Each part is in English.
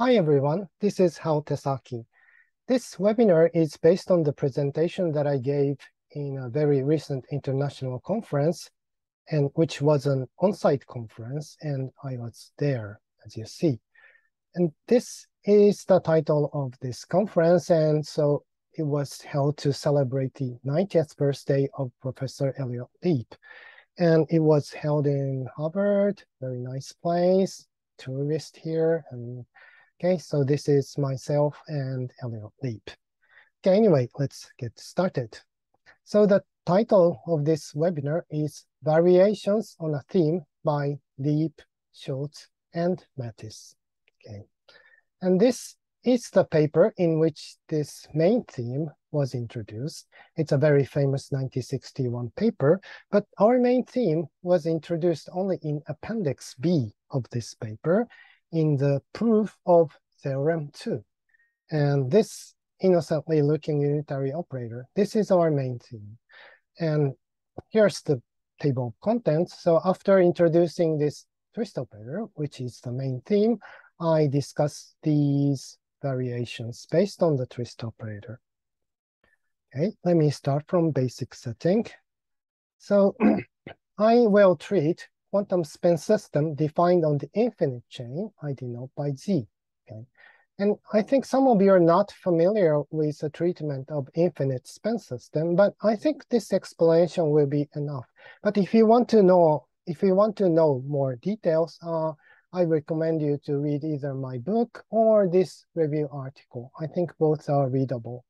Hi everyone, this is Hal Tasaki. This webinar is based on the presentation that I gave in a very recent international conference, and which was an on-site conference, and I was there, as you see. And this is the title of this conference, and so it was held to celebrate the 90th birthday of Professor Elliott Lieb. And it was held in Harvard, very nice place, tourist here, and Okay, so this is myself and Elliott Lieb. Okay, anyway, let's get started. So the title of this webinar is Variations on a Theme by Lieb, Schultz, and Mattis. Okay, and this is the paper in which this main theme was introduced. It's a very famous 1961 paper, but our main theme was introduced only in Appendix B of this paper, in the proof of theorem 2. And this innocently looking unitary operator, this is our main theme. And here's the table of contents. So after introducing this twist operator, which is the main theme, I discuss these variations based on the twist operator. Okay, let me start from basic setting. So I will treat quantum spin system defined on the infinite chain, I denote by Z. Okay, and I think some of you are not familiar with the treatment of infinite spin system, but I think this explanation will be enough. But if you want to know, if you want to know more details, uh, I recommend you to read either my book or this review article. I think both are readable.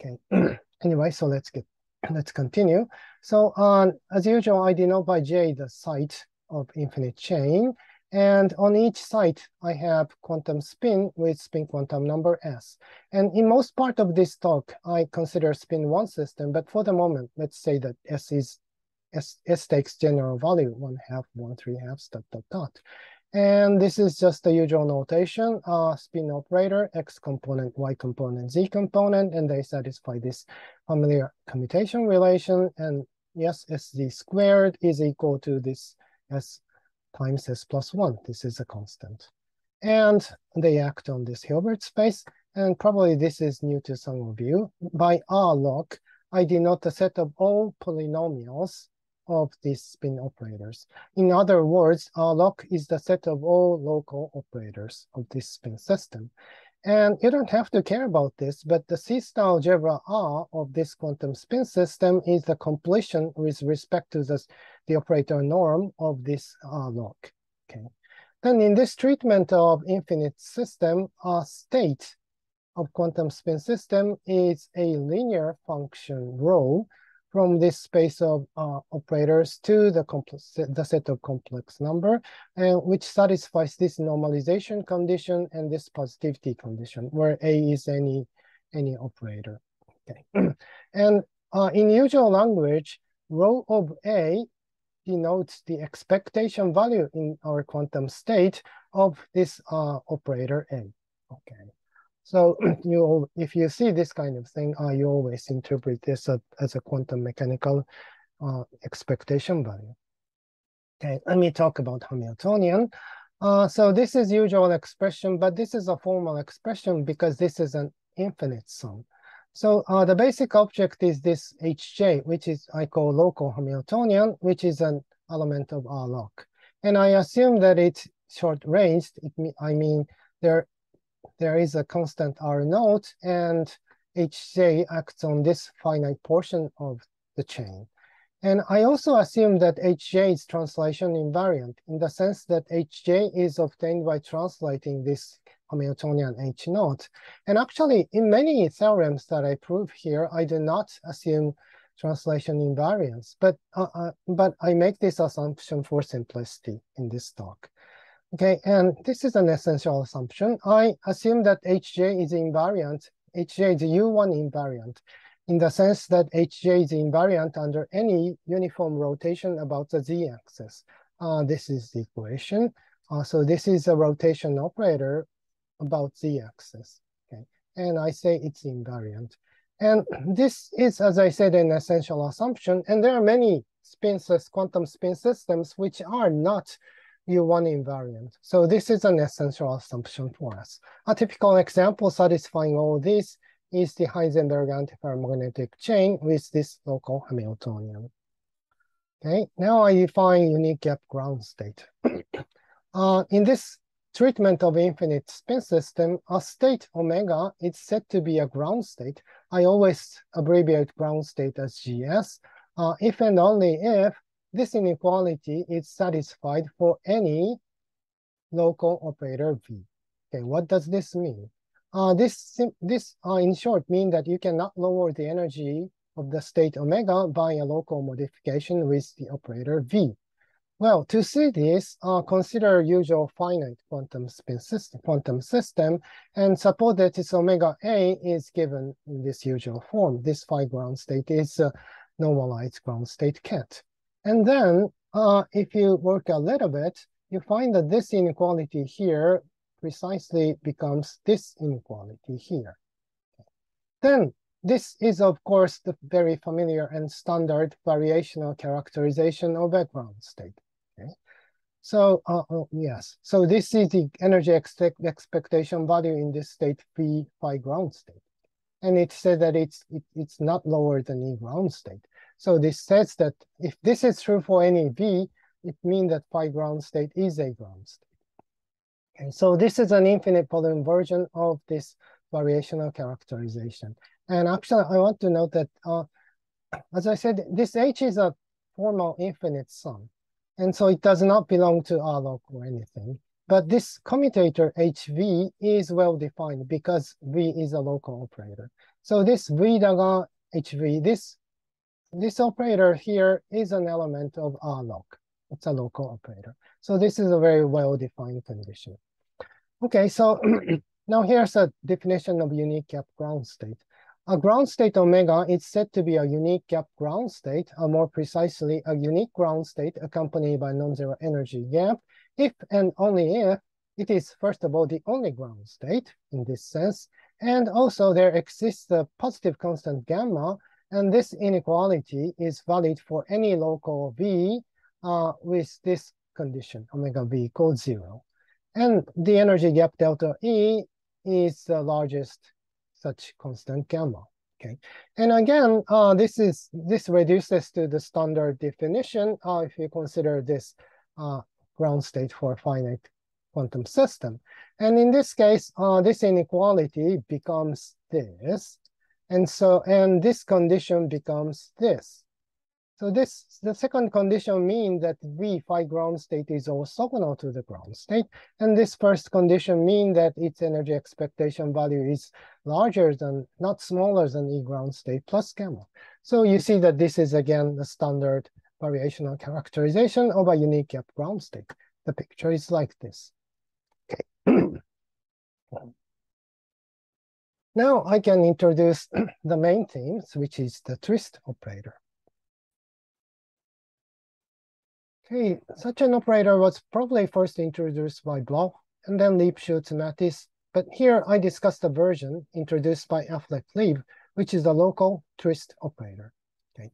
Okay. anyway, so let's get let's continue. So uh, as usual, I denote by J the site of infinite chain. And on each site, I have quantum spin with spin quantum number S. And in most part of this talk, I consider spin one system, but for the moment, let's say that S is S, S takes general value, one half, one, three halves, dot, dot, dot. And this is just the usual notation, uh, spin operator, X component, Y component, Z component, and they satisfy this familiar commutation relation. And yes, SZ squared is equal to this S times S plus one. This is a constant. And they act on this Hilbert space. And probably this is new to some of you. By R log, I denote a set of all polynomials of these spin operators. In other words, R log is the set of all local operators of this spin system. And you don't have to care about this, but the C-star algebra R of this quantum spin system is the completion with respect to the, the operator norm of this uh, R log. Okay. Then in this treatment of infinite system, our state of quantum spin system is a linear function rho from this space of uh, operators to the, complex, the set of complex number, and which satisfies this normalization condition and this positivity condition, where A is any, any operator. Okay. and uh, in usual language, rho of A denotes the expectation value in our quantum state of this uh, operator A. Okay. So you, if you see this kind of thing, uh, you always interpret this as, as a quantum mechanical uh, expectation value. Okay, let me talk about Hamiltonian. Uh, so this is usual expression, but this is a formal expression because this is an infinite sum. So uh, the basic object is this Hj, which is I call local Hamiltonian, which is an element of R log. And I assume that it's short-ranged. It, I mean, there there is a constant R naught, and Hj acts on this finite portion of the chain. And I also assume that Hj is translation invariant in the sense that Hj is obtained by translating this Hamiltonian H naught. And actually, in many theorems that I prove here, I do not assume translation invariance, but, uh, uh, but I make this assumption for simplicity in this talk. Okay, and this is an essential assumption. I assume that Hj is invariant. Hj is U1 invariant in the sense that Hj is invariant under any uniform rotation about the z-axis. Uh, this is the equation. Uh, so this is a rotation operator about z-axis. Okay, and I say it's invariant. And this is, as I said, an essential assumption. And there are many spin quantum spin systems which are not U1 invariant. So this is an essential assumption for us. A typical example satisfying all this is the Heisenberg antiferromagnetic chain with this local Hamiltonian. Okay, now I define unique gap ground state. uh, in this treatment of infinite spin system, a state omega is said to be a ground state. I always abbreviate ground state as GS, uh, if and only if this inequality is satisfied for any local operator V. Okay, what does this mean? Uh, this, this uh, in short, mean that you cannot lower the energy of the state omega by a local modification with the operator V. Well, to see this, uh, consider usual finite quantum spin system, quantum system, and suppose that this omega A is given in this usual form. This phi ground state is a normalized ground state ket. And then uh, if you work a little bit, you find that this inequality here precisely becomes this inequality here. Then this is, of course, the very familiar and standard variational characterization of a ground state. Okay. So, uh, oh, yes, so this is the energy expect expectation value in this state V phi ground state. And it said that it's it, it's not lower than E ground state. So this says that if this is true for any V, it means that phi ground state is a ground state. And so this is an infinite Pauling version of this variational characterization. And actually, I want to note that, uh, as I said, this H is a formal infinite sum. And so it does not belong to R or anything. But this commutator HV is well defined because V is a local operator. So this V dagger HV, this, this operator here is an element of R log. It's a local operator. So this is a very well-defined condition. Okay, so now here's a definition of unique gap ground state. A ground state omega is said to be a unique gap ground state, or more precisely, a unique ground state accompanied by non-zero energy gap, if and only if it is, first of all, the only ground state in this sense, and also there exists a positive constant gamma, and this inequality is valid for any local v uh, with this condition, omega v equals zero. And the energy gap delta E is the largest such constant gamma. Okay, and again, uh, this is this reduces to the standard definition uh, if you consider this uh, ground state for a finite quantum system. And in this case, uh, this inequality becomes this, and so and this condition becomes this. So this, the second condition means that V phi ground state is orthogonal to the ground state. And this first condition means that its energy expectation value is larger than, not smaller than E ground state plus gamma. So you see that this is again the standard variational characterization of a unique gap ground state. The picture is like this. Okay. Now I can introduce the main themes, which is the twist operator. Okay, such an operator was probably first introduced by Bloch and then Lieb Schultz Mattis, but here I discuss the version introduced by Affleck Lieb, which is the local twist operator. Okay,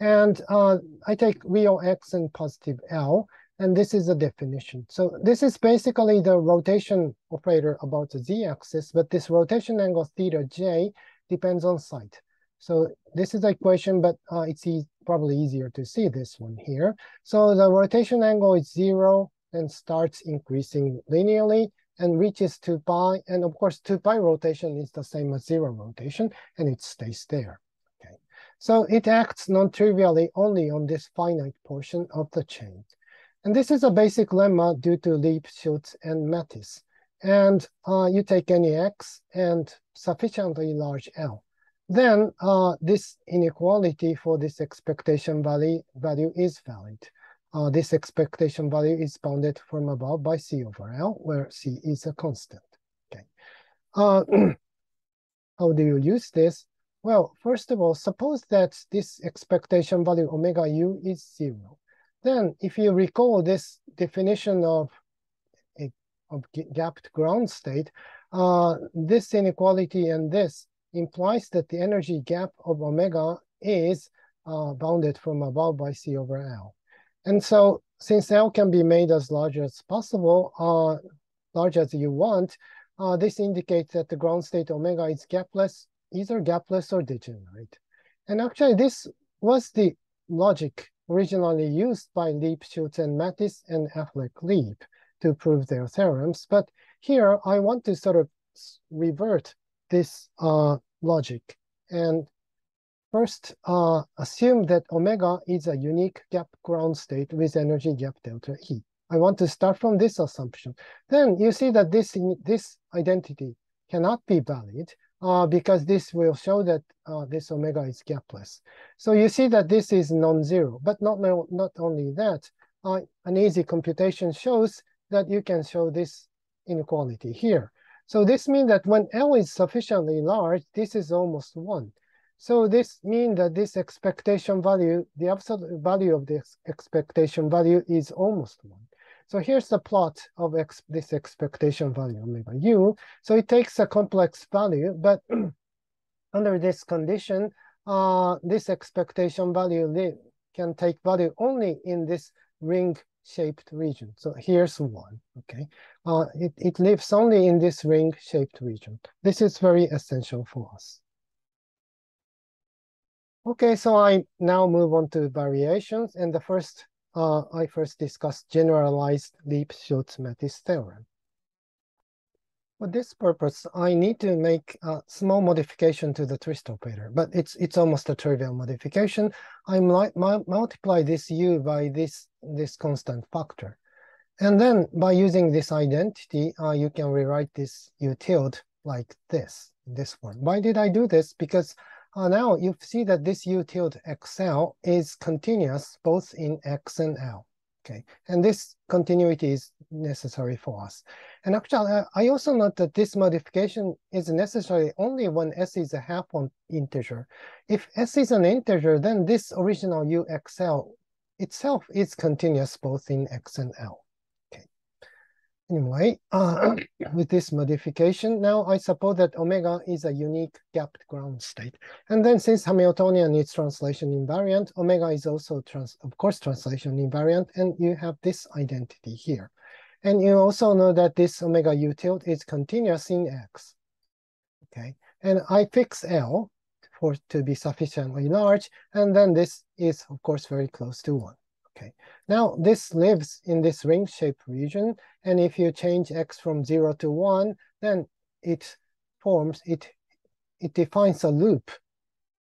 and uh, I take real x and positive L, and this is the definition. So this is basically the rotation operator about the z-axis, but this rotation angle theta j depends on site. So this is the equation, but uh, it's e probably easier to see this one here. So the rotation angle is zero and starts increasing linearly and reaches 2 pi. And of course, 2 pi rotation is the same as zero rotation, and it stays there. Okay, So it acts non-trivially only on this finite portion of the chain. And this is a basic lemma due to Lieb Schultz and Mattis. And uh, you take any x and sufficiently large L. Then uh, this inequality for this expectation value, value is valid. Uh, this expectation value is bounded from above by C over L, where C is a constant. Okay. Uh, how do you use this? Well, first of all, suppose that this expectation value omega u is zero. Then if you recall this definition of a of gapped ground state, uh, this inequality and this implies that the energy gap of omega is uh, bounded from above by C over L. And so since L can be made as large as possible, uh, large as you want, uh, this indicates that the ground state omega is gapless, either gapless or degenerate. And actually this was the logic originally used by Lieb, Schultz, and Mattis and Affleck-Lieb to prove their theorems. But here I want to sort of revert this uh, logic and first uh, assume that omega is a unique gap ground state with energy gap delta E. I want to start from this assumption. Then you see that this, this identity cannot be valid uh, because this will show that uh, this omega is gapless. So you see that this is non-zero, but not, not only that, uh, an easy computation shows that you can show this inequality here. So this means that when L is sufficiently large, this is almost one. So this means that this expectation value, the absolute value of this expectation value is almost one. So here's the plot of ex this expectation value, omega u. So it takes a complex value, but under this condition, uh, this expectation value can take value only in this ring-shaped region. So here's one, okay? Uh, it, it lives only in this ring-shaped region. This is very essential for us. Okay, so I now move on to variations. And the first uh, I first discussed generalized Lieb-Schultz-Mattis theorem. For this purpose, I need to make a small modification to the twist operator, but it's it's almost a trivial modification. I multiply this u by this, this constant factor. And then by using this identity, uh, you can rewrite this u tilde like this, this one. Why did I do this? Because uh, now you see that this U tilde XL is continuous both in X and L. Okay, and this continuity is necessary for us. And actually, uh, I also note that this modification is necessary only when S is a half on integer. If S is an integer, then this original UXL itself is continuous both in X and L. Anyway, uh, with this modification, now I suppose that omega is a unique gapped ground state. And then since Hamiltonian is translation invariant, omega is also, trans of course, translation invariant, and you have this identity here. And you also know that this omega u tilde is continuous in X. Okay, and I fix L for to be sufficiently large, and then this is, of course, very close to 1. Okay, now this lives in this ring-shaped region, and if you change x from 0 to 1, then it forms, it, it defines a loop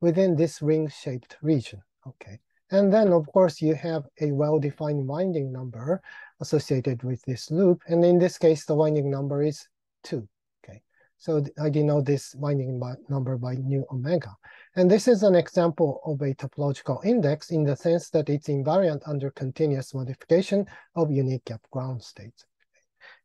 within this ring-shaped region. Okay, and then of course you have a well-defined winding number associated with this loop, and in this case the winding number is 2. Okay, So I denote this winding number by nu omega. And this is an example of a topological index in the sense that it's invariant under continuous modification of unique gap ground states.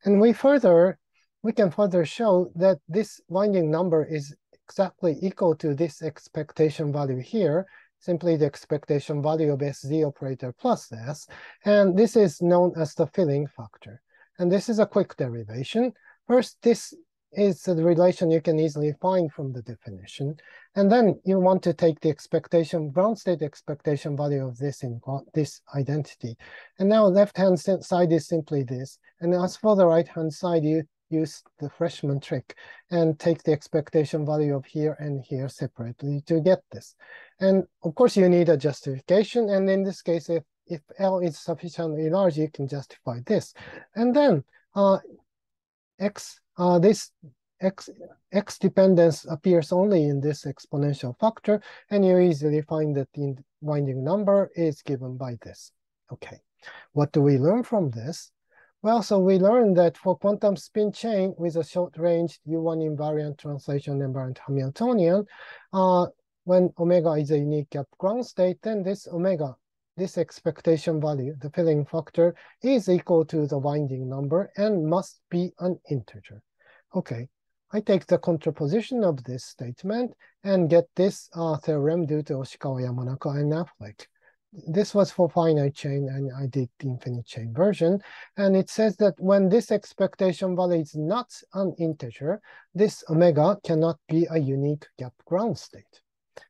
And we further, we can further show that this winding number is exactly equal to this expectation value here, simply the expectation value of SZ operator plus S. And this is known as the filling factor. And this is a quick derivation. First, this is the relation you can easily find from the definition. And then you want to take the expectation, ground state expectation value of this in this identity. And now left-hand side is simply this. And as for the right-hand side, you use the freshman trick and take the expectation value of here and here separately to get this. And of course, you need a justification. And in this case, if, if L is sufficiently large, you can justify this. And then uh, X uh, this x, x dependence appears only in this exponential factor, and you easily find that the winding number is given by this. Okay, what do we learn from this? Well, so we learned that for quantum spin chain with a short-range U1 invariant translation invariant Hamiltonian, uh, when omega is a unique gap ground state, then this omega this expectation value, the filling factor, is equal to the winding number and must be an integer. Okay, I take the contraposition of this statement and get this uh, theorem due to Oshikawa, Yamanaka, and Affleck. This was for finite chain, and I did the infinite chain version. And it says that when this expectation value is not an integer, this omega cannot be a unique gap ground state.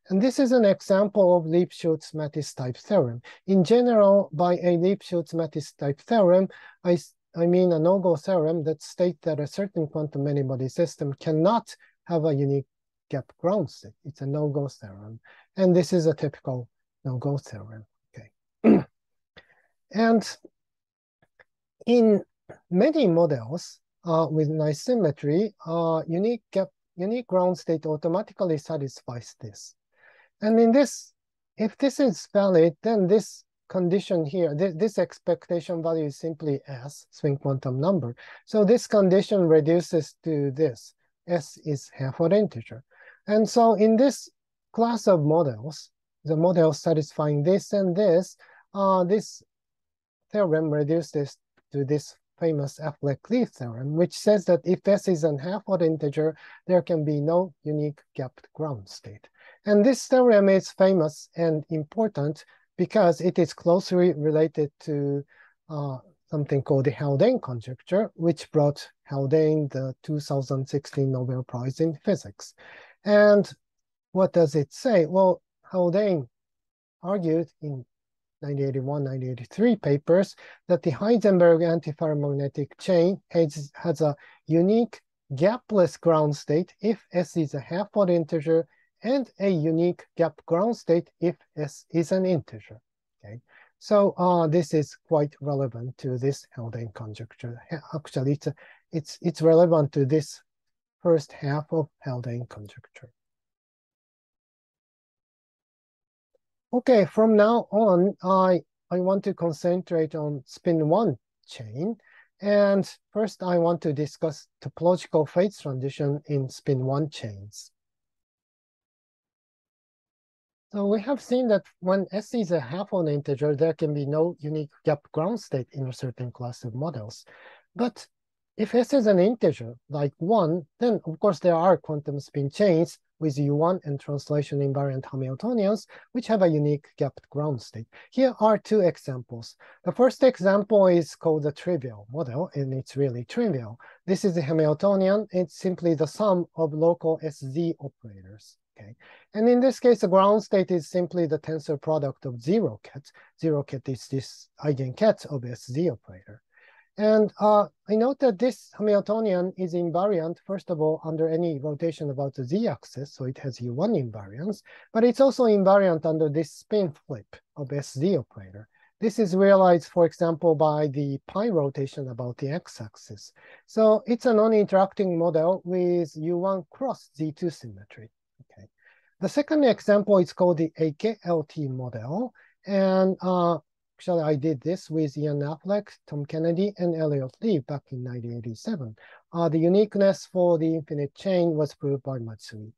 And this is an example of Lieb-Schultz-Mattis type theorem. In general, by a Lieb-Schultz-Mattis type theorem, I, I mean a no-go theorem that states that a certain quantum many-body system cannot have a unique gap ground state. It's a no-go theorem. And this is a typical no-go theorem. Okay. and in many models uh, with nice symmetry, uh, unique gap unique ground state automatically satisfies this. And in this, if this is valid, then this condition here, this, this expectation value is simply S, swing quantum number. So this condition reduces to this. S is half-odd integer. And so in this class of models, the model satisfying this and this, uh, this theorem reduces to this famous Affleck-Lieb theorem, which says that if S is an half-odd integer, there can be no unique gapped ground state. And this theorem is famous and important because it is closely related to uh, something called the Haldane conjecture, which brought Haldane the 2016 Nobel Prize in Physics. And what does it say? Well, Haldane argued in 1981, 1983 papers that the Heisenberg antiferromagnetic chain has, has a unique gapless ground state if S is a half-odd integer and a unique gap ground state if S is an integer. Okay, so uh, this is quite relevant to this Haldane conjecture. Actually, it's, it's, it's relevant to this first half of Haldane conjecture. Okay, from now on, I, I want to concentrate on spin one chain. And first, I want to discuss topological phase transition in spin one chains. So we have seen that when S is a half-odd integer, there can be no unique gap ground state in a certain class of models. But if S is an integer, like 1, then of course there are quantum spin chains with U1 and translation invariant Hamiltonians, which have a unique gapped ground state. Here are two examples. The first example is called the trivial model, and it's really trivial. This is the Hamiltonian. It's simply the sum of local SZ operators. Okay, and in this case, the ground state is simply the tensor product of zero ket. Zero ket is this eigenket of SZ operator. And uh, I note that this Hamiltonian is invariant, first of all, under any rotation about the z-axis, so it has U1 invariance, but it's also invariant under this spin flip of SZ operator. This is realized, for example, by the pi rotation about the x-axis. So it's a non-interacting model with U1 cross Z2 symmetry. The second example is called the AKLT model. And uh, Actually, I did this with Ian Affleck, Tom Kennedy, and Elliott Lieb back in 1987. Uh, the uniqueness for the infinite chain was proved by Matsui.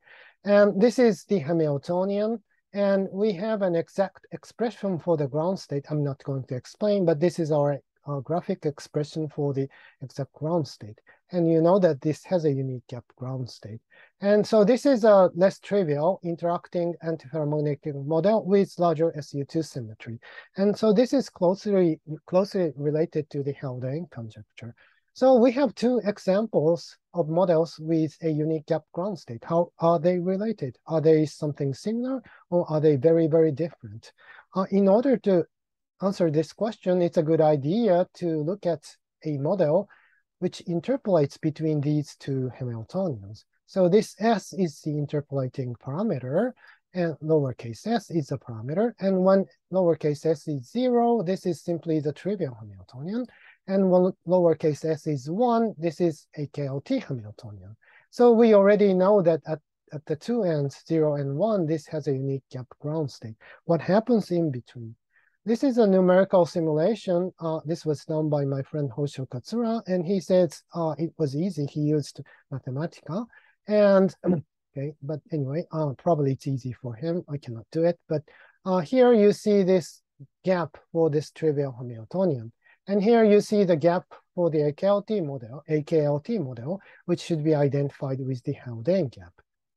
And this is the Hamiltonian. And we have an exact expression for the ground state. I'm not going to explain, but this is our, our graphic expression for the exact ground state. And you know that this has a unique gap ground state. And so this is a less trivial interacting antiferromagnetic model with larger SU2 symmetry. And so this is closely, closely related to the Haldane conjecture. So we have two examples of models with a unique gap ground state. How are they related? Are they something similar or are they very, very different? Uh, in order to answer this question, it's a good idea to look at a model which interpolates between these two Hamiltonians. So this s is the interpolating parameter, and lowercase s is the parameter. And when lowercase s is zero, this is simply the trivial Hamiltonian. And when lowercase s is one, this is AKLT Hamiltonian. So we already know that at, at the two ends, zero and one, this has a unique gap ground state. What happens in between? This is a numerical simulation. Uh, this was done by my friend Hosho Katsura, and he says uh, it was easy. He used Mathematica. And okay, but anyway, uh, probably it's easy for him. I cannot do it. But uh, here you see this gap for this trivial Hamiltonian. And here you see the gap for the AKLT model, AKLT model, which should be identified with the Haldane gap.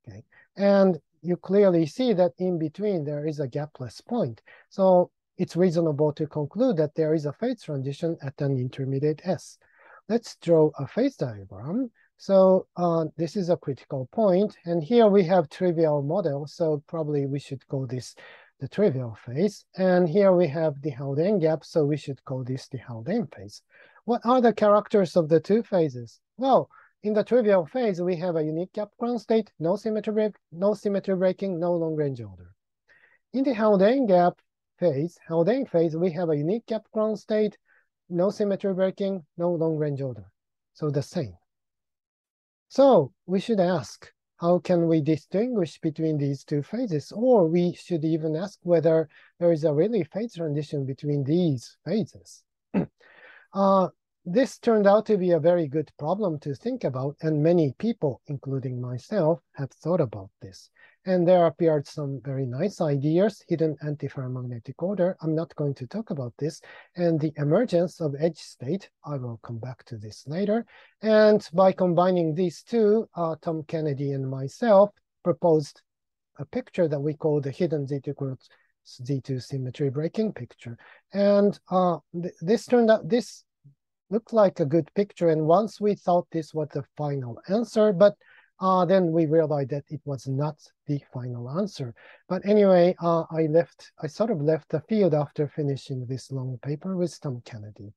Okay, and you clearly see that in between there is a gapless point. So it's reasonable to conclude that there is a phase transition at an intermediate S. Let's draw a phase diagram. So uh, this is a critical point. And here we have trivial model. So probably we should call this the trivial phase. And here we have the Haldane gap. So we should call this the Haldane phase. What are the characters of the two phases? Well, in the trivial phase, we have a unique gap ground state, no symmetry, break, no symmetry breaking, no long range order. In the Haldane gap phase, Haldane phase, we have a unique gap ground state, no symmetry breaking, no long range order. So the same. So we should ask, how can we distinguish between these two phases? Or we should even ask whether there is a really phase transition between these phases. uh, this turned out to be a very good problem to think about, and many people, including myself, have thought about this. And there appeared some very nice ideas, hidden antiferromagnetic order. I'm not going to talk about this. And the emergence of edge state, I will come back to this later. And by combining these two, uh, Tom Kennedy and myself proposed a picture that we call the hidden Z2 Z2 symmetry breaking picture. And uh, th this turned out, this looked like a good picture. And once we thought this was the final answer, but uh, then we realized that it was not the final answer. But anyway, uh, I left, I sort of left the field after finishing this long paper with Tom Kennedy.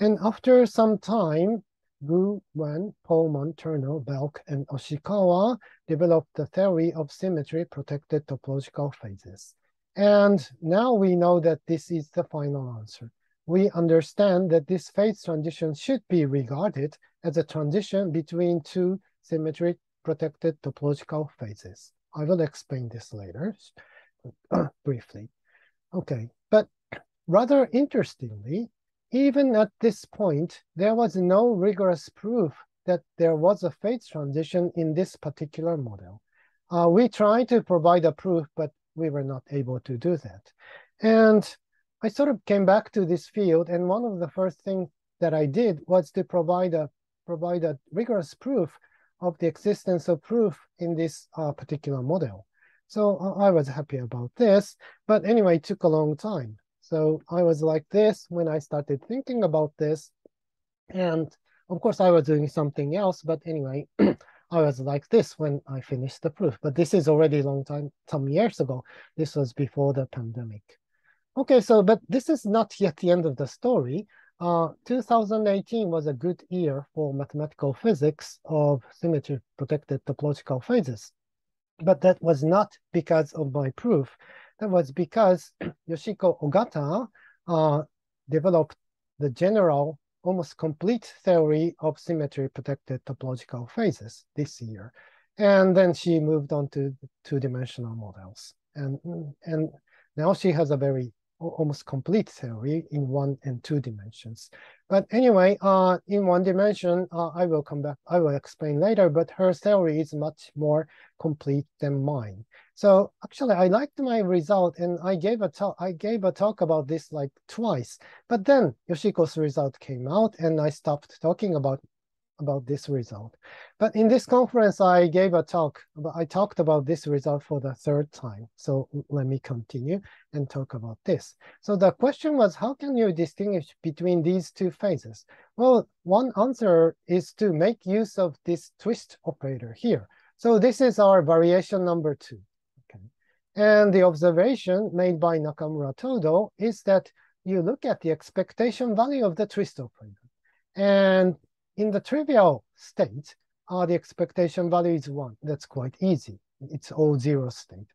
And after some time, Gu, Wen, Pollmann, Turner, Berg, and Oshikawa developed the theory of symmetry protected topological phases. And now we know that this is the final answer. We understand that this phase transition should be regarded as a transition between two symmetry protected topological phases. I will explain this later briefly. Okay, but rather interestingly, even at this point, there was no rigorous proof that there was a phase transition in this particular model. Uh, we tried to provide a proof, but we were not able to do that. And I sort of came back to this field, and one of the first things that I did was to provide a provide a rigorous proof of the existence of proof in this uh, particular model. So uh, I was happy about this, but anyway, it took a long time. So I was like this when I started thinking about this. And of course, I was doing something else, but anyway, I was like this when I finished the proof. But this is already a long time, some years ago. This was before the pandemic. Okay, so, but this is not yet the end of the story. Uh, 2018 was a good year for mathematical physics of symmetry protected topological phases. But that was not because of my proof. That was because Yoshiko Ogata uh, developed the general, almost complete theory of symmetry protected topological phases this year. And then she moved on to two-dimensional models. And, and now she has a very almost complete theory in one and two dimensions. But anyway, uh, in one dimension, uh, I will come back, I will explain later, but her theory is much more complete than mine. So actually, I liked my result and I gave a talk, I gave a talk about this like twice, but then Yoshiko's result came out and I stopped talking about about this result. But in this conference, I gave a talk, I talked about this result for the third time. So let me continue and talk about this. So the question was, how can you distinguish between these two phases? Well, one answer is to make use of this twist operator here. So this is our variation number two. Okay. And the observation made by Nakamura Todo is that you look at the expectation value of the twist operator. And in the trivial state, uh, the expectation value is one. That's quite easy. It's all zero state.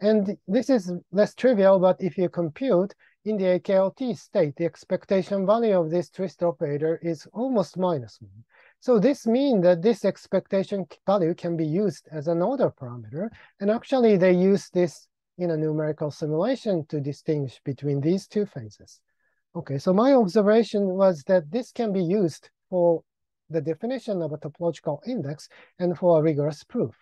And this is less trivial, but if you compute in the AKLT state, the expectation value of this twist operator is almost minus one. So this means that this expectation value can be used as an order parameter. And actually they use this in a numerical simulation to distinguish between these two phases. Okay, so my observation was that this can be used for the definition of a topological index and for a rigorous proof.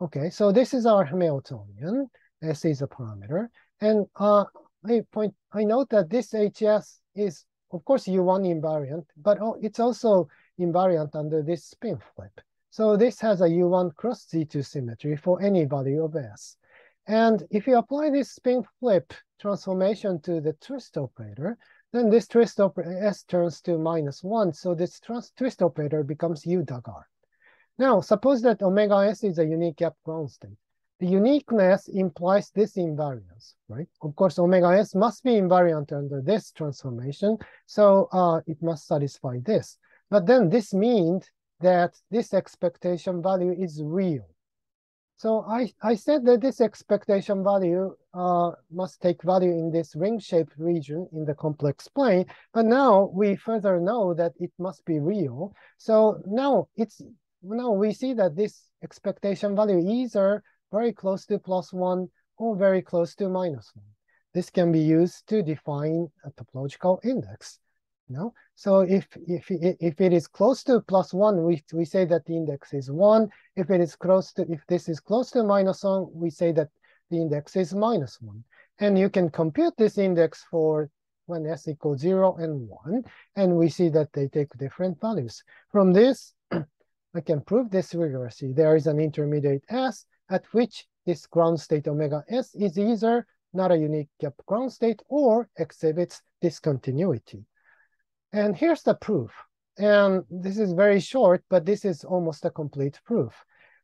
Okay, so this is our Hamiltonian. S is a parameter. And uh, I point, I note that this HS is, of course, U1 invariant, but it's also invariant under this spin flip. So this has a U1 cross Z2 symmetry for any value of S. And if you apply this spin flip transformation to the twist operator, then this twist operator S turns to minus one. So this twist operator becomes U dagger. Now, suppose that omega s is a unique gap ground state. The uniqueness implies this invariance, right? Of course, omega s must be invariant under this transformation, so uh, it must satisfy this. But then this means that this expectation value is real. So I, I said that this expectation value uh, must take value in this ring-shaped region in the complex plane, but now we further know that it must be real. So now it's now we see that this expectation value either very close to plus one or very close to minus one. This can be used to define a topological index. No, so if if if it is close to plus one, we we say that the index is one. If it is close to if this is close to minus one, we say that the index is minus one. And you can compute this index for when s equals zero and one, and we see that they take different values. From this, I can prove this rigorously. There is an intermediate s at which this ground state omega s is either not a unique gap ground state or exhibits discontinuity. And here's the proof. And this is very short, but this is almost a complete proof.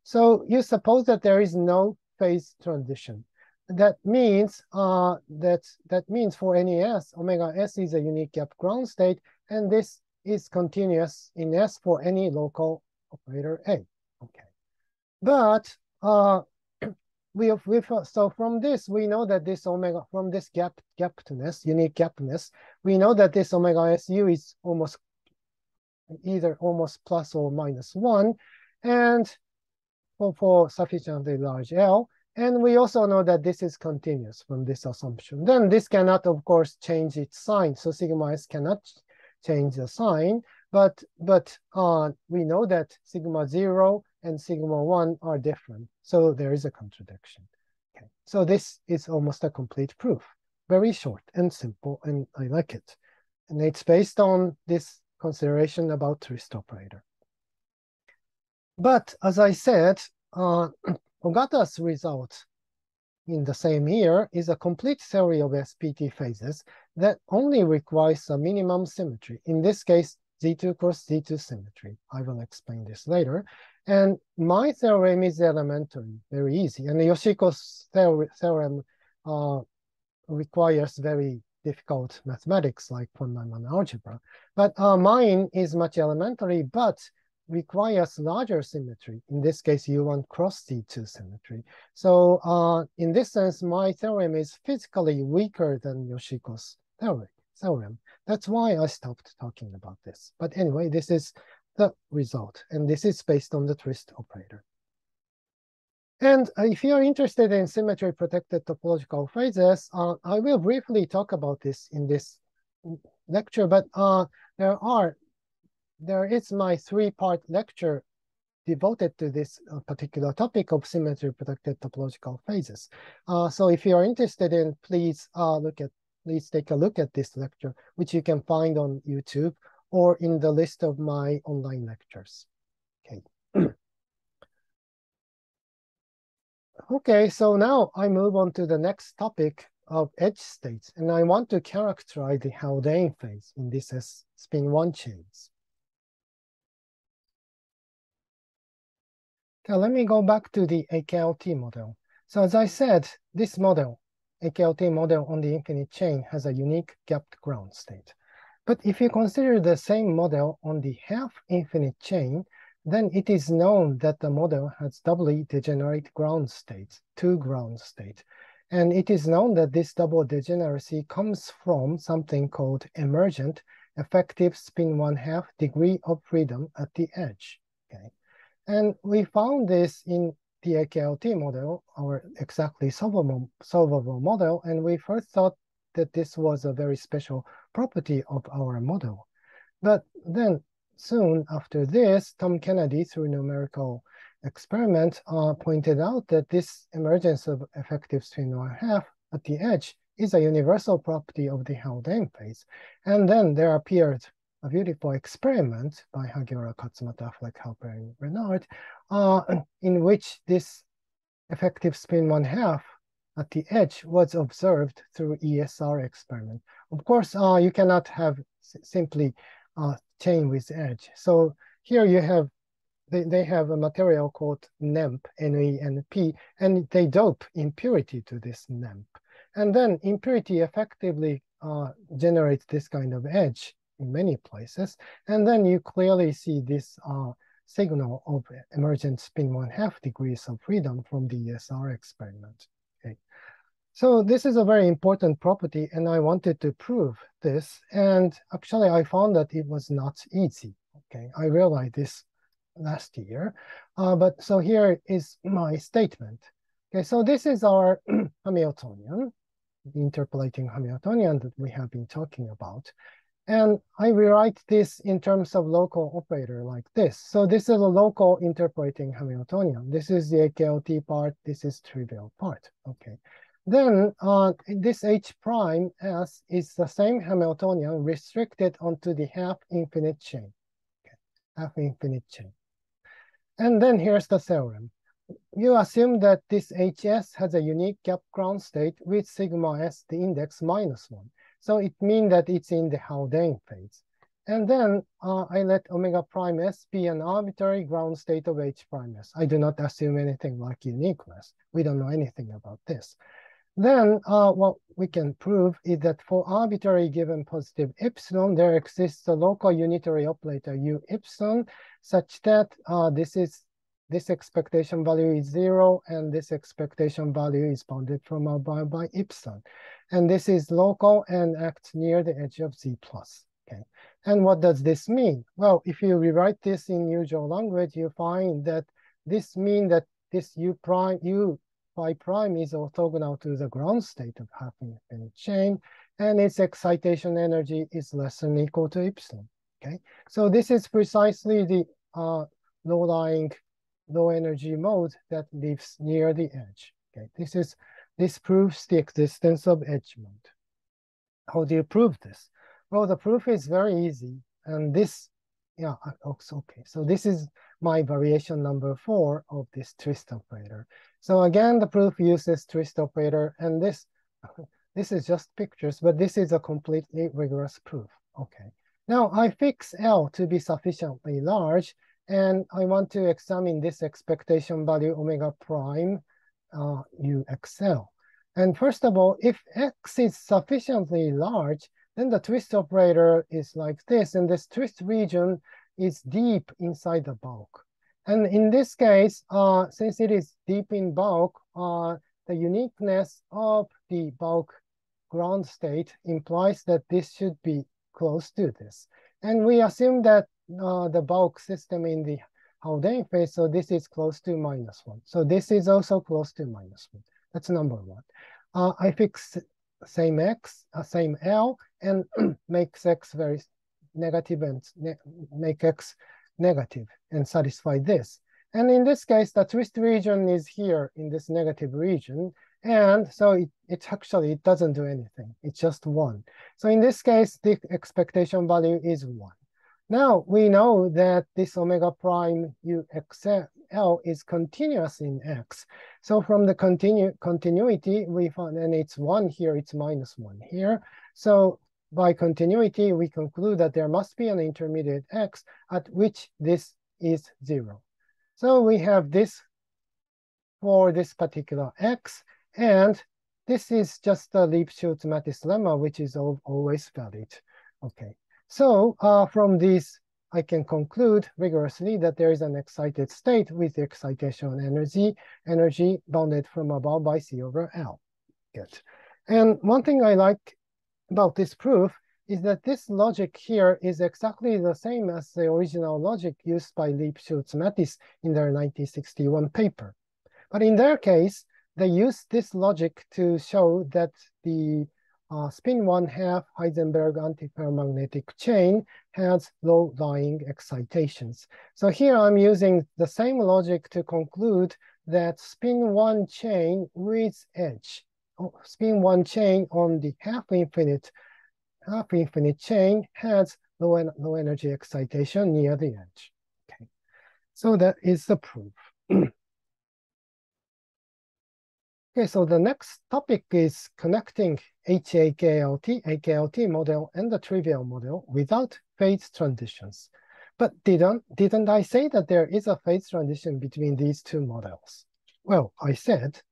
So you suppose that there is no phase transition. That means uh, that that means for any s, omega s is a unique gap ground state, and this is continuous in s for any local operator a. Okay, but uh, we we so from this we know that this omega from this gap gapness unique gapness we know that this omega su is almost either almost plus or minus one and for, for sufficiently large L and we also know that this is continuous from this assumption. Then this cannot of course change its sign so sigma s cannot change the sign but but uh, we know that sigma zero and sigma 1 are different. So there is a contradiction. Okay. So this is almost a complete proof. Very short and simple, and I like it. And it's based on this consideration about twist operator. But as I said, uh, Ogata's result in the same year is a complete theory of SPT phases that only requires a minimum symmetry. In this case, Z2 cross Z2 symmetry. I will explain this later. And my theorem is elementary, very easy. And Yoshiko's theorem uh, requires very difficult mathematics like Neumann algebra. But uh, mine is much elementary, but requires larger symmetry. In this case, U1 cross Z2 symmetry. So uh, in this sense, my theorem is physically weaker than Yoshiko's theorem. That's why I stopped talking about this. But anyway, this is the result. And this is based on the twist operator. And if you're interested in symmetry protected topological phases, uh, I will briefly talk about this in this lecture, but uh, there are, there is my three-part lecture devoted to this uh, particular topic of symmetry protected topological phases. Uh, so if you're interested in, please uh, look at, please take a look at this lecture, which you can find on YouTube or in the list of my online lectures. Okay. okay, so now I move on to the next topic of edge states, and I want to characterize the Haldane phase in this as spin one chains. Okay, let me go back to the AKLT model. So as I said, this model, AKLT model on the infinite chain has a unique gapped ground state. But if you consider the same model on the half-infinite chain, then it is known that the model has doubly degenerate ground states, two ground states. And it is known that this double degeneracy comes from something called emergent effective spin one half degree of freedom at the edge. Okay. And we found this in the AKLT model, our exactly solvable, solvable model, and we first thought that this was a very special property of our model. But then soon after this, Tom Kennedy, through numerical experiment, uh, pointed out that this emergence of effective spin one half at the edge is a universal property of the Haldane phase. And then there appeared a beautiful experiment by Hagiwara, Katsumata, Fleck, Halper, and Renard, uh, in which this effective spin one half at the edge was observed through ESR experiment. Of course, uh, you cannot have simply uh, chain with edge. So here you have they, they have a material called NEMP, NENP, and they dope impurity to this NEMP. And then impurity effectively uh, generates this kind of edge many places. And then you clearly see this uh, signal of emergent spin one half degrees of freedom from the ESR experiment. Okay. So this is a very important property, and I wanted to prove this. And actually, I found that it was not easy. Okay, I realized this last year. Uh, but so here is my statement. Okay, so this is our Hamiltonian, the interpolating Hamiltonian that we have been talking about. And I rewrite this in terms of local operator like this. So this is a local interpolating Hamiltonian. This is the AKLT part. This is trivial part. Okay. Then uh, this H prime S is the same Hamiltonian restricted onto the half infinite chain. Okay. Half infinite chain. And then here's the theorem. You assume that this HS has a unique gap ground state with sigma s, the index minus one. So it means that it's in the Haldane phase. And then uh, I let omega prime s be an arbitrary ground state of h prime s. I do not assume anything like uniqueness. We don't know anything about this. Then uh, what we can prove is that for arbitrary given positive epsilon, there exists a local unitary operator u epsilon such that uh, this is this expectation value is zero and this expectation value is bounded from a by, by epsilon. And this is local and acts near the edge of Z plus. Okay. And what does this mean? Well, if you rewrite this in usual language, you find that this means that this U prime, U phi prime is orthogonal to the ground state of half infinite chain, and its excitation energy is less than equal to epsilon. Okay, so this is precisely the uh, low-lying, low-energy mode that lives near the edge. Okay, this is this proves the existence of edge mode. How do you prove this? Well, the proof is very easy. And this, yeah, uh, okay. So this is my variation number four of this twist operator. So again, the proof uses twist operator. And this, this is just pictures, but this is a completely rigorous proof. Okay. Now I fix L to be sufficiently large, and I want to examine this expectation value omega prime uh, excel, And first of all, if X is sufficiently large, then the twist operator is like this, and this twist region is deep inside the bulk. And in this case, uh, since it is deep in bulk, uh, the uniqueness of the bulk ground state implies that this should be close to this. And we assume that uh, the bulk system in the Haldane phase, so this is close to minus one. So this is also close to minus one. That's number one. Uh, I fix same x, uh, same L, and makes x very negative and ne make x negative and satisfy this. And in this case, the twist region is here in this negative region. And so it, it actually, it doesn't do anything. It's just one. So in this case, the expectation value is one. Now we know that this omega prime UXL is continuous in X. So from the continu continuity, we find, and it's one here, it's minus one here. So by continuity, we conclude that there must be an intermediate X at which this is zero. So we have this for this particular X, and this is just the Lieb-Schultz-Mattis lemma, which is always valid. Okay. So uh, from this, I can conclude rigorously that there is an excited state with excitation energy, energy bounded from above by C over L. Good. And one thing I like about this proof is that this logic here is exactly the same as the original logic used by Lieb-Schultz-Mattis in their 1961 paper. But in their case, they used this logic to show that the uh, spin one half Heisenberg antiferromagnetic chain has low-lying excitations. So here I'm using the same logic to conclude that spin one chain with edge, oh, spin one chain on the half infinite half infinite chain has low, en low energy excitation near the edge. Okay, so that is the proof. Okay, so the next topic is connecting HAKLT, AKLT model and the trivial model without phase transitions. but didn't, didn't I say that there is a phase transition between these two models? Well, I said,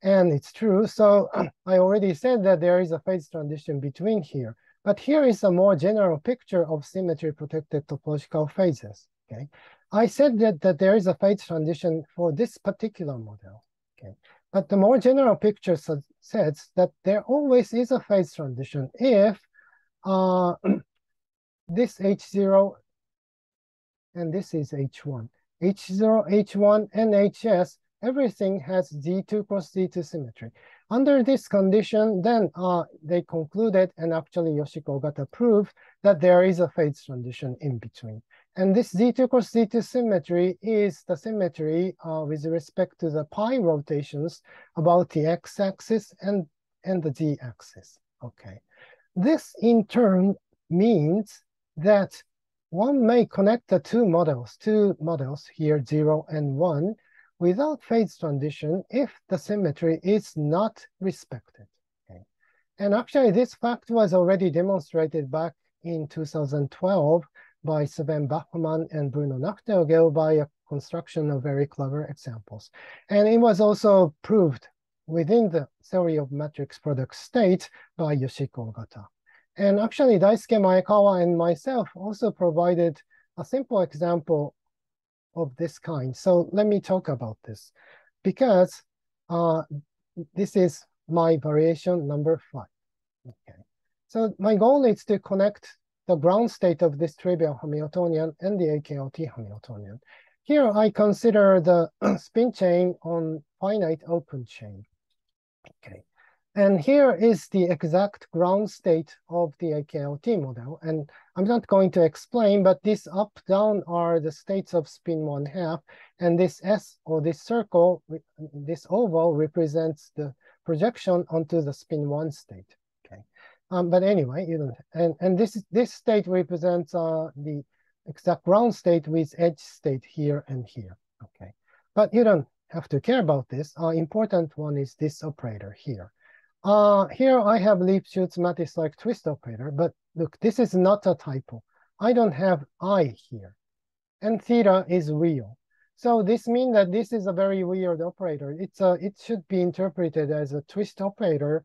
and it's true. So I already said that there is a phase transition between here. But here is a more general picture of symmetry protected topological phases. Okay, I said that, that there is a phase transition for this particular model. Okay, but the more general picture says that there always is a phase transition if uh, this H0 and this is H1. H0, H1, and HS, everything has Z2 cross Z2 symmetry. Under this condition, then uh, they concluded, and actually Yoshiko Ogata proved, that there is a phase transition in between. And this Z2 cross Z2 symmetry is the symmetry uh, with respect to the pi rotations about the x-axis and, and the z-axis. Okay. This in turn means that one may connect the two models, two models here, zero and one, without phase transition if the symmetry is not respected. Okay. And actually, this fact was already demonstrated back in 2012 by Sven Bachmann and Bruno Nachtergaele by a construction of very clever examples. And it was also proved within the theory of matrix product state by Yoshiko Ogata. And actually, Daisuke Maekawa and myself also provided a simple example of this kind. So let me talk about this because uh, this is my variation number five. Okay. So my goal is to connect the ground state of this trivial Hamiltonian and the AKLT Hamiltonian. Here I consider the spin chain on finite open chain. Okay. And here is the exact ground state of the AKLT model. And I'm not going to explain, but this up, down are the states of spin one half. And this S or this circle, this oval represents the projection onto the spin one state. Um, but anyway, you know, and, and this, this state represents uh, the exact ground state with edge state here and here. Okay. But you don't have to care about this. Uh, important one is this operator here. Uh, here I have Lieb Schultz Mattis-like twist operator, but look, this is not a typo. I don't have I here, and theta is real. So this means that this is a very weird operator. It's a, it should be interpreted as a twist operator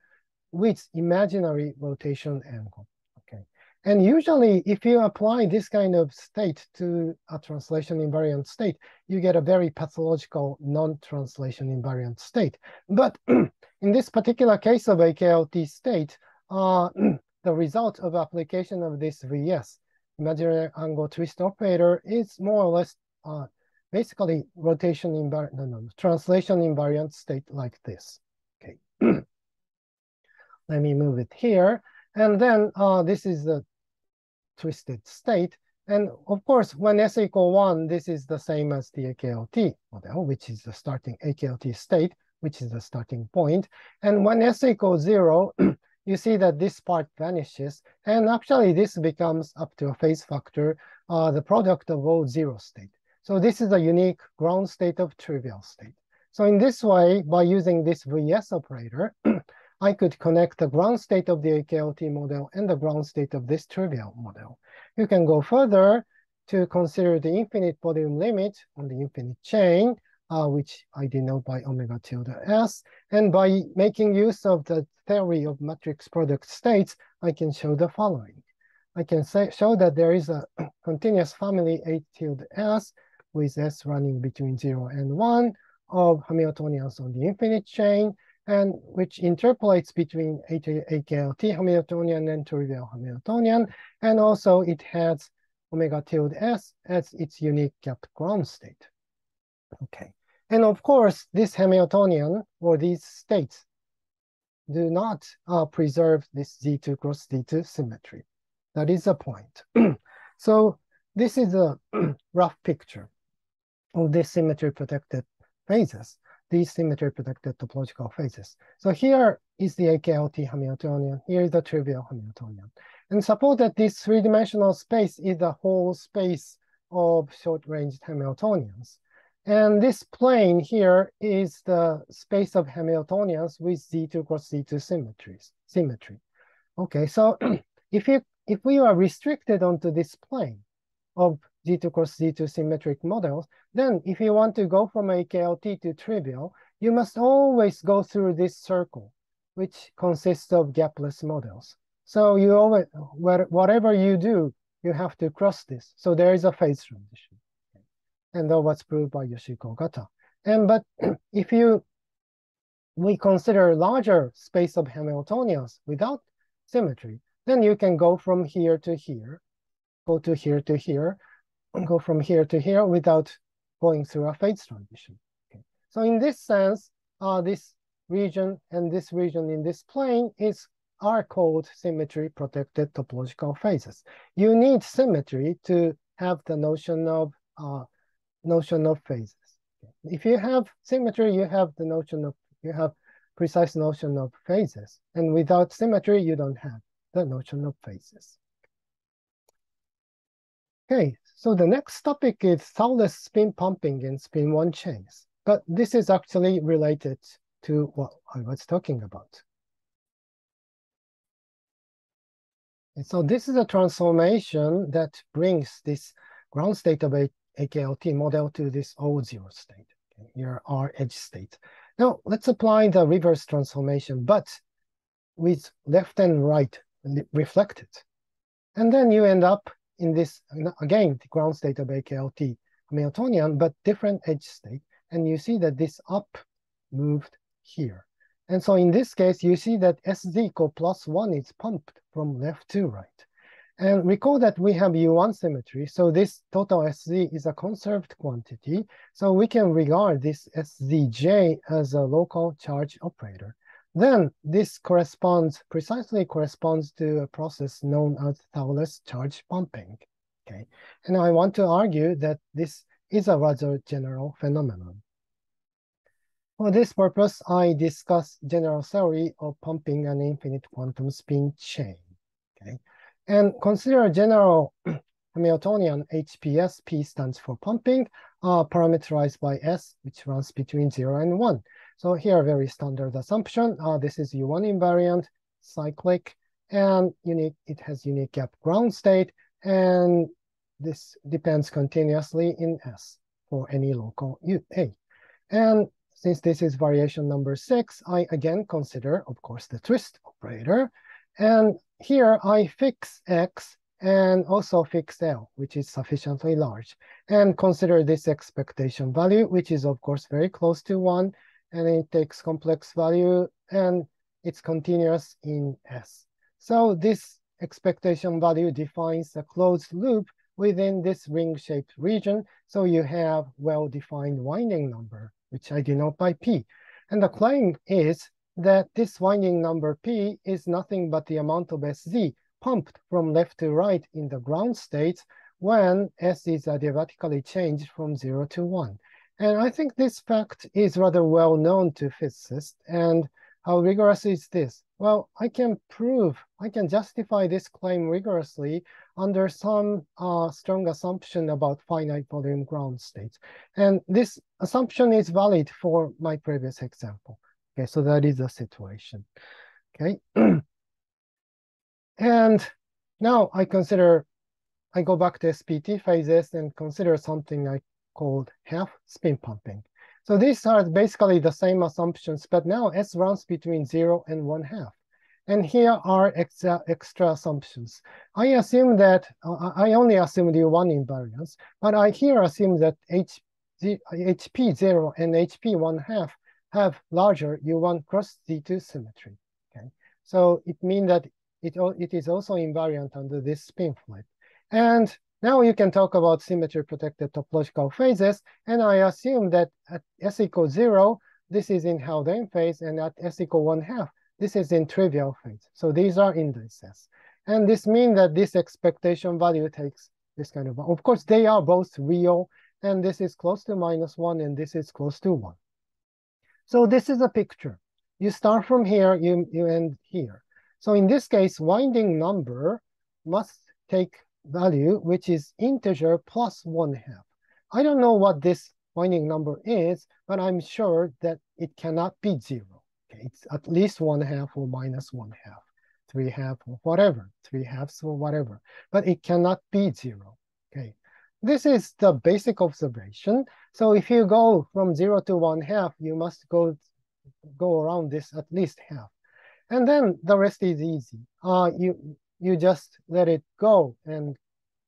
with imaginary rotation angle. Okay, and usually if you apply this kind of state to a translation invariant state, you get a very pathological non-translation invariant state. But In this particular case of AKLT state, uh, the result of application of this VS, imaginary angle twist operator, is more or less uh, basically rotation invariant, no, no, translation invariant state like this. Okay. Let me move it here. And then uh, this is the twisted state. And of course, when S equal one, this is the same as the AKLT model, which is the starting AKLT state which is the starting point. And when s equals zero, you see that this part vanishes. And actually, this becomes up to a phase factor, uh, the product of all zero state. So this is a unique ground state of trivial state. So in this way, by using this VS operator, I could connect the ground state of the AKLT model and the ground state of this trivial model. You can go further to consider the infinite volume limit on the infinite chain, uh, which I denote by omega tilde s. And by making use of the theory of matrix product states, I can show the following. I can say, show that there is a continuous family A tilde s with s running between 0 and 1 of Hamiltonians on the infinite chain, and which interpolates between AKLT Hamiltonian and trivial Hamiltonian. And also it has omega tilde s as its unique gapped ground state. Okay. And of course, this Hamiltonian or these states do not uh, preserve this Z2 cross Z2 symmetry. That is the point. so this is a rough picture of these symmetry protected phases, these symmetry protected topological phases. So here is the AKLT Hamiltonian, here is the trivial Hamiltonian. And suppose that this three-dimensional space is the whole space of short-range Hamiltonians. And this plane here is the space of Hamiltonians with Z2 cross Z2 symmetries, symmetry. Okay, so if you if we are restricted onto this plane of Z2 cross Z2 symmetric models, then if you want to go from AKLT to trivial, you must always go through this circle, which consists of gapless models. So you always, whatever you do, you have to cross this. So there is a phase transition. And that was proved by Yoshiko Ogata. And but if you we consider larger space of Hamiltonians without symmetry, then you can go from here to here, go to here to here, go from here to here without going through a phase transition. Okay. So in this sense, uh, this region and this region in this plane is are called symmetry protected topological phases. You need symmetry to have the notion of uh, notion of phases. If you have symmetry, you have the notion of you have precise notion of phases, and without symmetry, you don't have the notion of phases. Okay, so the next topic is Thouless spin pumping in spin one chains, but this is actually related to what I was talking about. And so this is a transformation that brings this ground state of a AKLT model to this O0 state, okay, your R edge state. Now let's apply the reverse transformation, but with left and right reflected. And then you end up in this, again, the ground state of AKLT Hamiltonian, but different edge state. And you see that this up moved here. And so in this case, you see that SZ equal plus one is pumped from left to right. And recall that we have U1 symmetry. So this total SZ is a conserved quantity. So we can regard this SZJ as a local charge operator. Then this corresponds, precisely corresponds to a process known as Thouless charge pumping. Okay. And I want to argue that this is a rather general phenomenon. For this purpose, I discuss general theory of pumping an infinite quantum spin chain. Okay. And consider a general Hamiltonian HPS, P stands for pumping, uh, parameterized by S, which runs between 0 and 1. So here, very standard assumption. Uh, this is U1 invariant, cyclic, and unique. it has unique gap ground state, and this depends continuously in S for any local U A. And since this is variation number six, I again consider, of course, the twist operator. And here I fix x and also fix L, which is sufficiently large, and consider this expectation value, which is of course very close to one, and it takes complex value and it's continuous in S. So this expectation value defines a closed loop within this ring-shaped region. So you have well-defined winding number, which I denote by P. And the claim is that this winding number P is nothing but the amount of SZ pumped from left to right in the ground state when S is adiabatically changed from 0 to 1. And I think this fact is rather well known to physicists. And how rigorous is this? Well, I can prove, I can justify this claim rigorously under some uh, strong assumption about finite volume ground states. And this assumption is valid for my previous example. Okay, so that is the situation. Okay. and now I consider, I go back to SPT phases and consider something I called half spin pumping. So these are basically the same assumptions, but now S runs between zero and one half. And here are extra, extra assumptions. I assume that, uh, I only assume the one invariance, but I here assume that H, HP0 and HP1 half have larger U1 cross Z2 symmetry. Okay, so it means that it, it is also invariant under this spin flip. And now you can talk about symmetry protected topological phases. And I assume that at S equals zero, this is in Haldane phase, and at S equal one half, this is in trivial phase. So these are indices. And this means that this expectation value takes this kind of, of course, they are both real, and this is close to minus one, and this is close to one. So this is a picture. You start from here, you, you end here. So in this case, winding number must take value, which is integer plus one half. I don't know what this winding number is, but I'm sure that it cannot be zero. Okay, it's at least one half or minus one half, three half or whatever, three halves or whatever, but it cannot be zero. Okay, this is the basic observation. So if you go from zero to one half, you must go go around this at least half. And then the rest is easy. Uh, you you just let it go and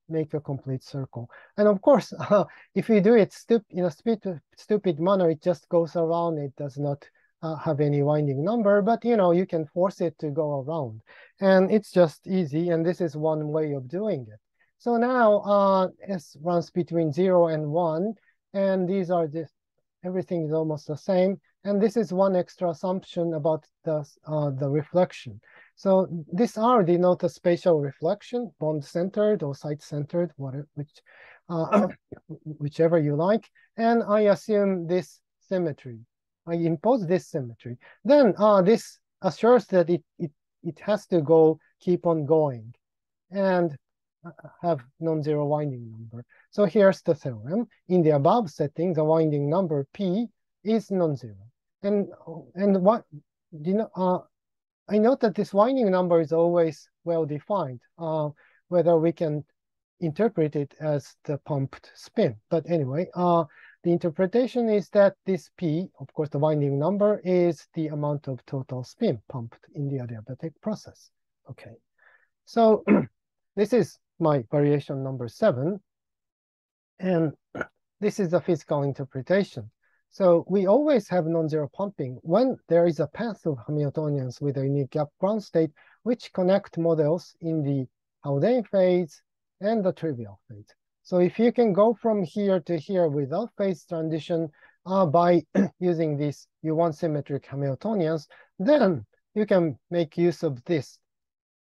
make a complete circle. And of course, uh, if you do it in a stupid, stupid manner, it just goes around. It does not uh, have any winding number, but you know, you can force it to go around. And it's just easy, and this is one way of doing it. So now uh, S runs between zero and one, and these are just, everything is almost the same. And this is one extra assumption about the, uh, the reflection. So this R denotes a spatial reflection, bond-centered or site-centered, which, uh, whichever you like. And I assume this symmetry. I impose this symmetry. Then uh, this assures that it, it, it has to go, keep on going, and uh, have non-zero winding number. So here's the theorem. In the above setting, the winding number P is non-zero. And and what you know, uh, I note that this winding number is always well defined, uh, whether we can interpret it as the pumped spin. But anyway, uh, the interpretation is that this P, of course, the winding number is the amount of total spin pumped in the adiabatic process. Okay, so this is my variation number seven. And this is the physical interpretation. So we always have non-zero pumping when there is a path of Hamiltonians with a unique gap ground state, which connect models in the Haldane phase and the trivial phase. So if you can go from here to here without phase transition uh, by using these U1 symmetric Hamiltonians, then you can make use of this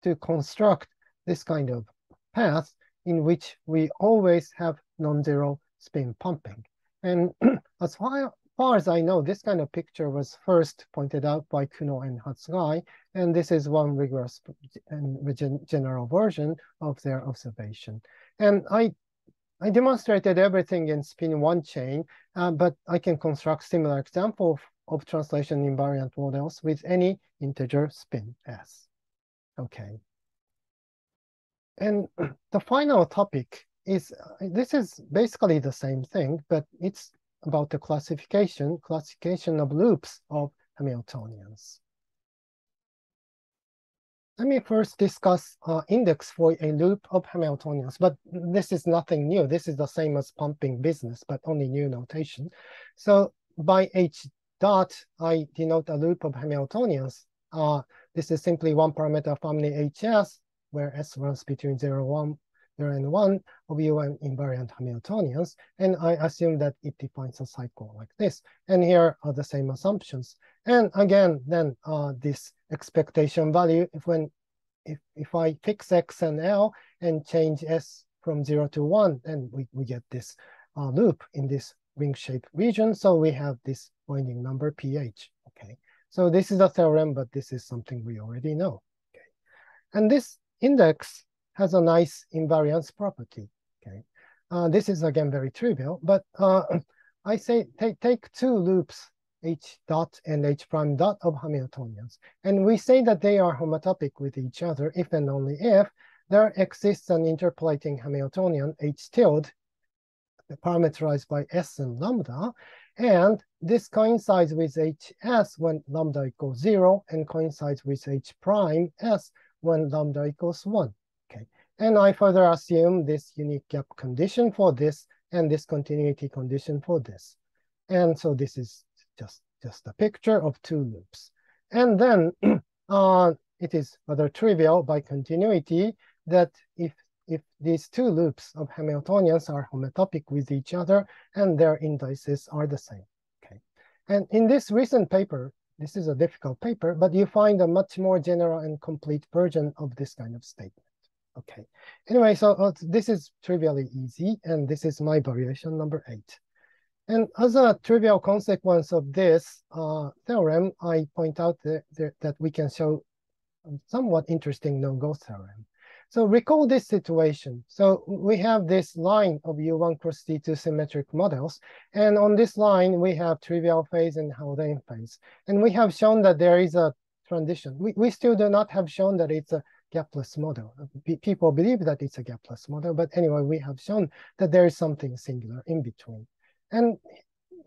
to construct this kind of path in which we always have non-zero spin pumping. And as far, far as I know, this kind of picture was first pointed out by Kuno and Hatsugai, and this is one rigorous and general version of their observation. And I, I demonstrated everything in spin one chain, uh, but I can construct similar example of, of translation invariant models with any integer spin s. Okay. And the final topic is, this is basically the same thing, but it's about the classification, classification of loops of Hamiltonians. Let me first discuss uh, index for a loop of Hamiltonians, but this is nothing new. This is the same as pumping business, but only new notation. So by H dot, I denote a loop of Hamiltonians. Uh, this is simply one parameter family HS, where S runs between 0, 1, and 1 of UN invariant Hamiltonians, and I assume that it defines a cycle like this. And here are the same assumptions. And again, then uh, this expectation value, if when if, if I fix X and L and change S from 0 to 1, then we, we get this uh, loop in this ring-shaped region. So we have this winding number pH. Okay, so this is a theorem, but this is something we already know. Okay, and this index has a nice invariance property. Okay, uh, this is again very trivial, but uh, I say take take two loops h dot and h prime dot of Hamiltonians, and we say that they are homotopic with each other if and only if there exists an interpolating Hamiltonian h tilde parameterized by s and lambda, and this coincides with hs when lambda equals zero and coincides with h prime s when lambda equals one. And I further assume this unique gap condition for this and this continuity condition for this. And so this is just, just a picture of two loops. And then uh, it is rather trivial by continuity that if if these two loops of Hamiltonians are homotopic with each other and their indices are the same. Okay. And in this recent paper, this is a difficult paper, but you find a much more general and complete version of this kind of statement. Okay. Anyway, so uh, this is trivially easy, and this is my variation number eight. And as a trivial consequence of this uh, theorem, I point out that, that we can show somewhat interesting no-go theorem. So recall this situation. So we have this line of U1 cross T2 symmetric models. And on this line, we have trivial phase and Haldane phase. And we have shown that there is a transition. We, we still do not have shown that it's a gapless model. people believe that it's a gapless model, but anyway, we have shown that there is something singular in between. And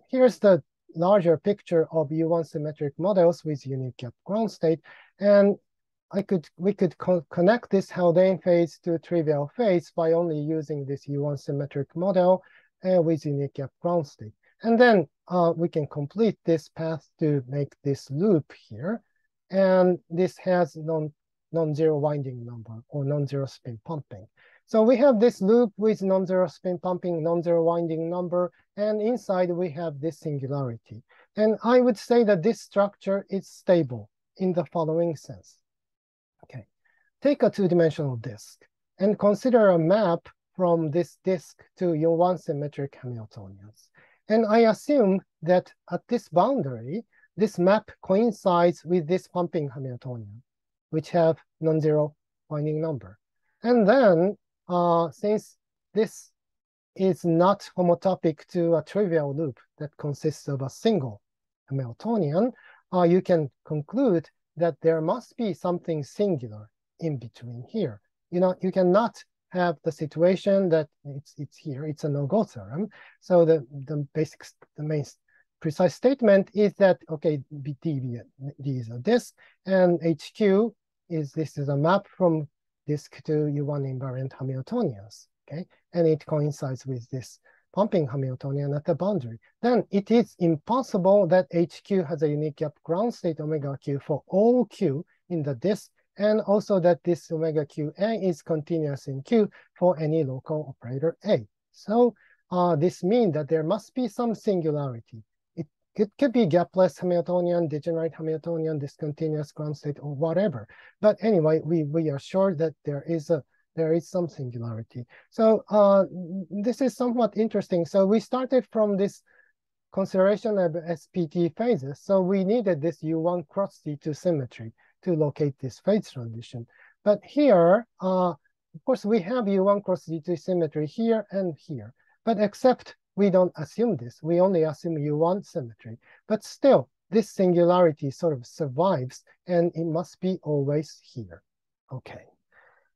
here's the larger picture of U1 symmetric models with unique gap ground state. And I could we could co connect this Haldane phase to trivial phase by only using this U1 symmetric model uh, with unique gap ground state. And then uh, we can complete this path to make this loop here. And this has non, non-zero winding number or non-zero spin pumping. So we have this loop with non-zero spin pumping, non-zero winding number, and inside we have this singularity. And I would say that this structure is stable in the following sense. Okay, take a two-dimensional disk and consider a map from this disk to U1 symmetric Hamiltonians. And I assume that at this boundary, this map coincides with this pumping Hamiltonian, which have non-zero winding number. And then uh, since this is not homotopic to a trivial loop that consists of a single Hamiltonian, uh, you can conclude that there must be something singular in between here. You know, you cannot have the situation that it's it's here, it's a no-go theorem. So the, the basic, the main precise statement is that, okay, D, D is a disk, and HQ is, this is a map from disk to U1 invariant Hamiltonians, okay? And it coincides with this pumping Hamiltonian at the boundary. Then it is impossible that HQ has a unique gap ground state omega Q for all Q in the disk, and also that this omega QA is continuous in Q for any local operator A. So uh, this means that there must be some singularity it could be gapless Hamiltonian, degenerate Hamiltonian, discontinuous ground state, or whatever. But anyway, we, we are sure that there is a there is some singularity. So uh, this is somewhat interesting. So we started from this consideration of SPT phases. So we needed this U1 cross D2 symmetry to locate this phase transition. But here, uh, of course, we have U1 cross D2 symmetry here and here. But except we don't assume this. We only assume U1 symmetry. But still, this singularity sort of survives, and it must be always here. Okay.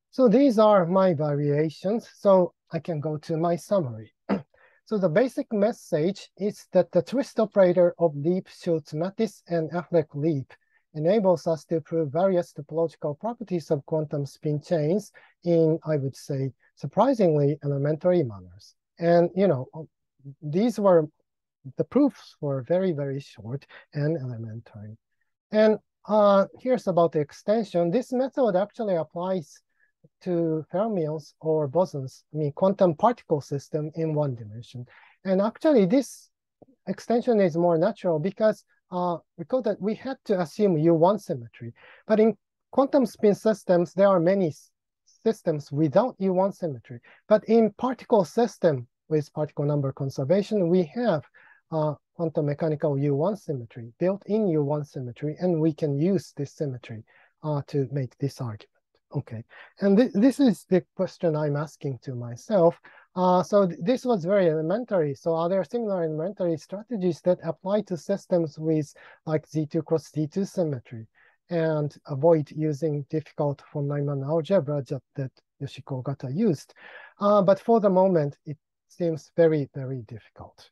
So these are my variations. So I can go to my summary. so the basic message is that the twist operator of Lieb, Schultz, Mattis, and Affleck Lieb enables us to prove various topological properties of quantum spin chains in, I would say, surprisingly elementary manners. And, you know, these were, the proofs were very, very short and elementary. And uh, here's about the extension. This method actually applies to fermions or bosons, I mean quantum particle system in one dimension. And actually this extension is more natural because uh, recall that we had to assume U1 symmetry. But in quantum spin systems, there are many systems without U1 symmetry. But in particle system, with particle number conservation, we have uh, quantum mechanical U1 symmetry, built-in U1 symmetry, and we can use this symmetry uh, to make this argument. Okay, and th this is the question I'm asking to myself. Uh, so th this was very elementary. So are there similar elementary strategies that apply to systems with like Z2 cross Z2 symmetry and avoid using difficult von Neumann algebra that Yoshiko Ogata used? Uh, but for the moment, it seems very, very difficult.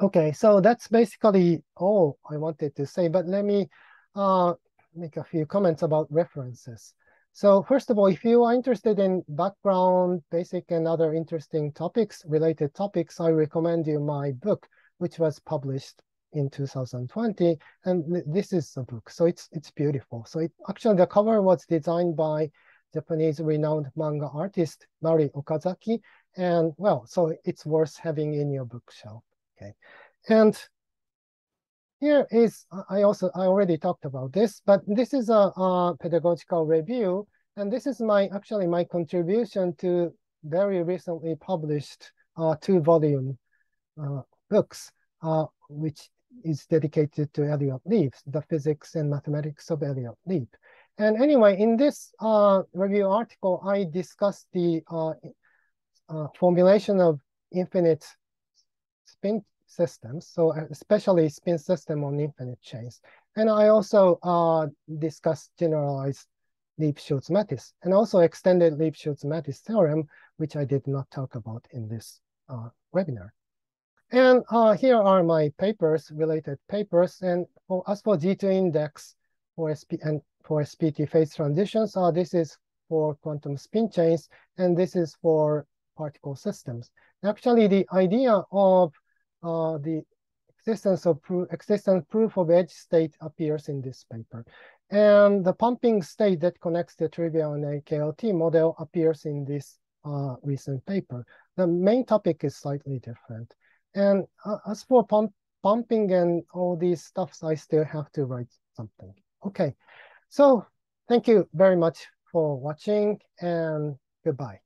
Okay, so that's basically all I wanted to say, but let me uh, make a few comments about references. So first of all, if you are interested in background, basic, and other interesting topics, related topics, I recommend you my book, which was published in 2020. And this is the book, so it's it's beautiful. So it actually the cover was designed by Japanese renowned manga artist Mari Okazaki, and well, so it's worth having in your bookshelf. Okay. And here is, I also, I already talked about this, but this is a, a pedagogical review. And this is my, actually my contribution to very recently published uh, two volume uh, books, uh, which is dedicated to Elliott Lieb, the physics and mathematics of Elliott Lieb. And anyway, in this uh, review article, I discussed the uh, formulation of infinite spin systems, so uh, especially spin system on infinite chains. And I also uh, discussed generalized Lieb-Schultz-Mattis, and also extended Lieb-Schultz-Mattis theorem, which I did not talk about in this uh, webinar. And uh, here are my papers, related papers. And for, as for Z2 index for SP and for SPT phase transitions, uh, this is for quantum spin chains, and this is for particle systems. Actually, the idea of uh, the existence of proof, existence proof of edge state appears in this paper. And the pumping state that connects the trivial and AKLT model appears in this uh, recent paper. The main topic is slightly different. And uh, as for pump, pumping and all these stuffs, I still have to write something. Okay, so thank you very much for watching and goodbye.